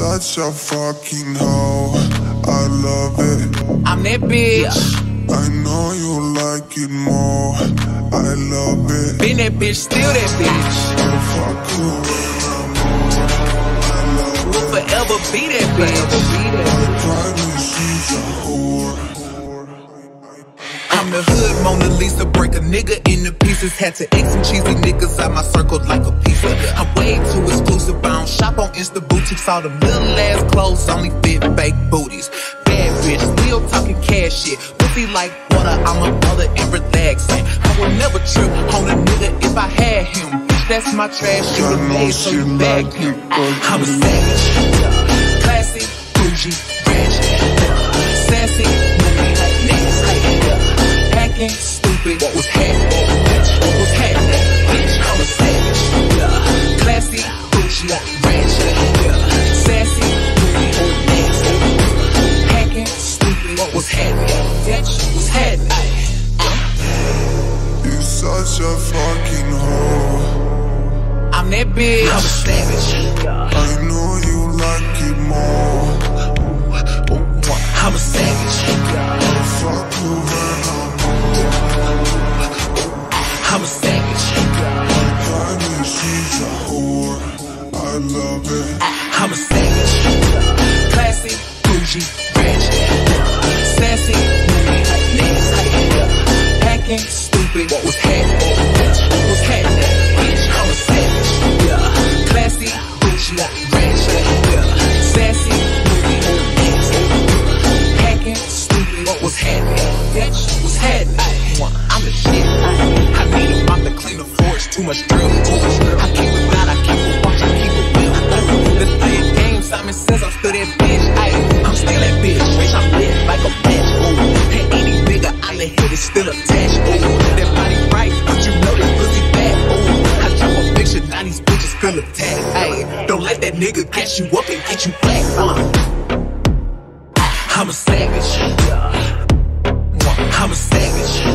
such a fucking hoe. I love it. I'm that bitch. I know you like it more. I love it. Been that bitch, still that bitch. If I could, I love Will forever be that bitch. it. Private, she's a whore. I'm the hood Mona Lisa, break a nigga into pieces. Had to X some cheesy niggas out my circle like a pizza. On Insta boutiques. All them little ass clothes only fit fake booties. Bad bitch, still talking cash shit. Pussy like water, I'm a mother and relaxing. I would never trip on a nigga if I had him. Bitch, that's my trash. You the maid, so you bag him. I'm a savage, classy, bougie, ratchet, sassy, movie, nasty, hacking, stupid. What was happening? Bitch. I'm a savage. I know you like it more. I'm a savage. Fuck you when I'm I'm a savage. Private, she's a whore. I love it. I'm a savage. Bitch, happening? I'm the shit. I need a mop to clean the floors. Too much drill, too much drill. I keep it loud, I keep it watch, I keep it real. Let's game. Simon says I'm still that bitch. Ayy, I'm still that bitch. Bitch, I'm lit like a match. Ooh, and any nigga on the head is still attached. Ooh, that body right, but you know this pussy fat. Ooh, I drop a picture, now these bitches feel attacked. Ayy, don't let that nigga gas you up and get you back. Uh. I'm a savage. I'm a savage.